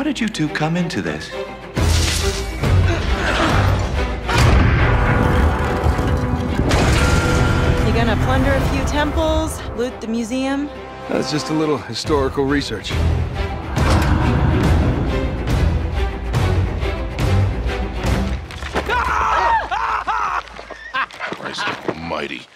How did you two come into this? You gonna plunder a few temples, loot the museum? That's just a little historical research. Almighty.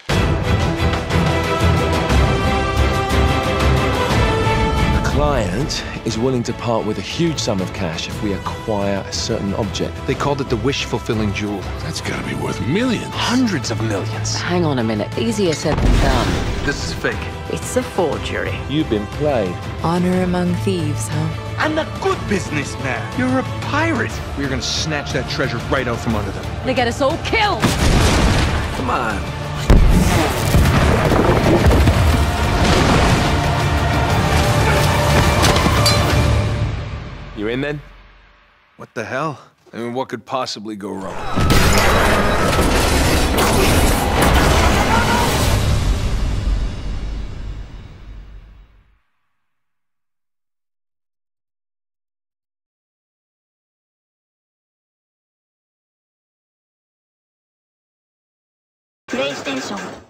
client is willing to part with a huge sum of cash if we acquire a certain object. They called it the wish-fulfilling jewel. That's gotta be worth millions. Hundreds of millions. Hang on a minute. Easier said than done. This is fake. It's a forgery. You've been played. Honor among thieves, huh? I'm a good businessman. You're a pirate. We're gonna snatch that treasure right out from under them. They get us all killed! In then? What the hell? I mean, what could possibly go wrong? PlayStation